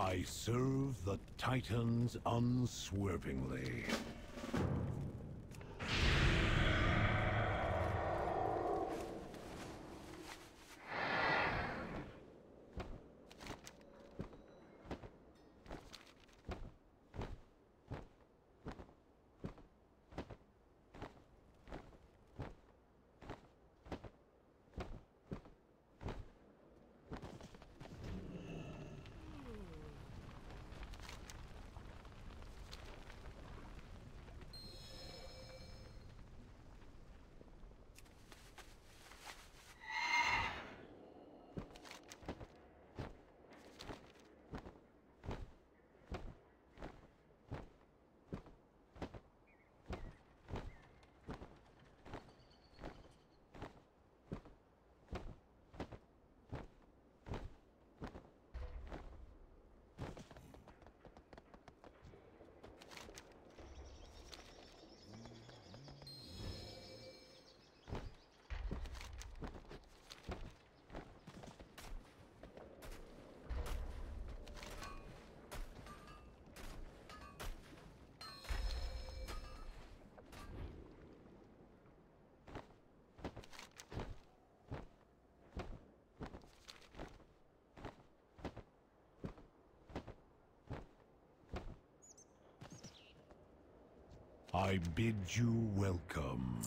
I serve the Titans unswervingly. I bid you welcome.